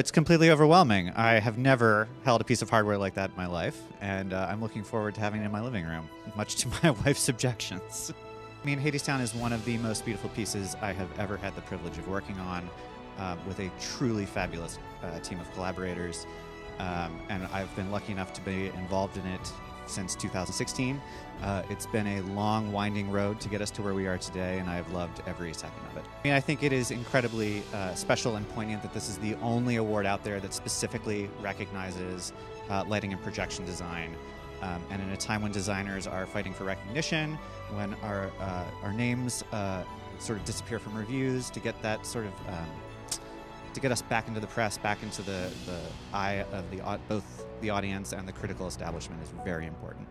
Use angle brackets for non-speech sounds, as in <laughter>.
It's completely overwhelming. I have never held a piece of hardware like that in my life, and uh, I'm looking forward to having it in my living room, <laughs> much to my <laughs> wife's objections. <laughs> I mean, Hadestown is one of the most beautiful pieces I have ever had the privilege of working on uh, with a truly fabulous uh, team of collaborators. Um, and I've been lucky enough to be involved in it since 2016. Uh, it's been a long, winding road to get us to where we are today, and I've loved every second of it. I mean, I think it is incredibly uh, special and poignant that this is the only award out there that specifically recognizes uh, lighting and projection design. Um, and in a time when designers are fighting for recognition, when our uh, our names uh, sort of disappear from reviews, to get that sort of um, to get us back into the press, back into the, the eye of the both the audience and the critical establishment is very important.